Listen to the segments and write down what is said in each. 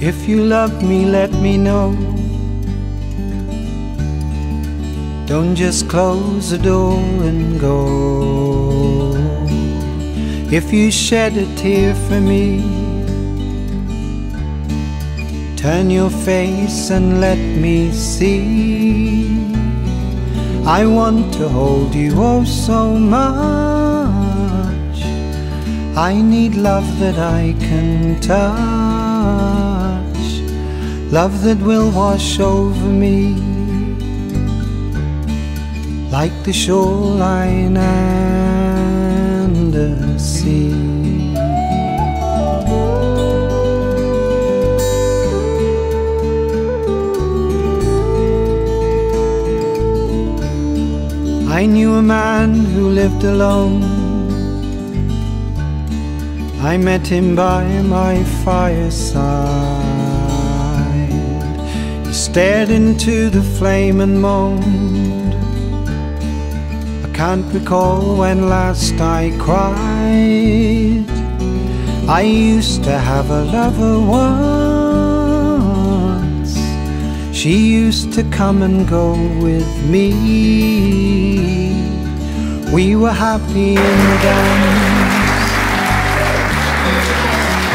If you love me, let me know. Don't just close the door and go. If you shed a tear for me, turn your face and let me see. I want to hold you oh so much. I need love that I can touch, love that will wash over me like the shoreline and the sea. I knew a man who lived alone. I met him by my fireside. Stared into the flame and moaned. I can't recall when last I cried. I used to have a lover once. She used to come and go with me. We were happy in the dance,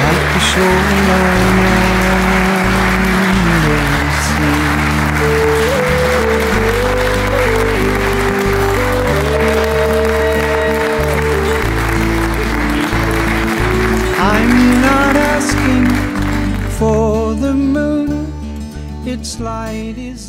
like the shoreline its light is